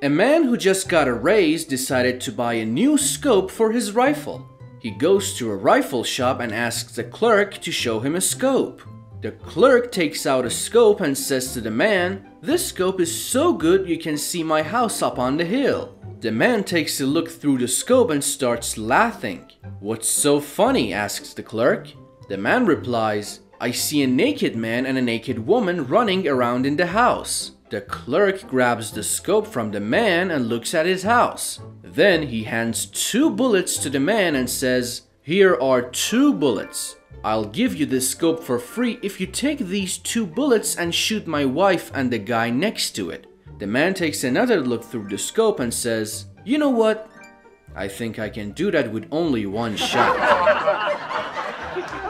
A man who just got a raise decided to buy a new scope for his rifle. He goes to a rifle shop and asks the clerk to show him a scope. The clerk takes out a scope and says to the man, This scope is so good you can see my house up on the hill. The man takes a look through the scope and starts laughing. What's so funny? asks the clerk. The man replies, I see a naked man and a naked woman running around in the house. The clerk grabs the scope from the man and looks at his house. Then he hands two bullets to the man and says, Here are two bullets. I'll give you this scope for free if you take these two bullets and shoot my wife and the guy next to it. The man takes another look through the scope and says, You know what? I think I can do that with only one shot.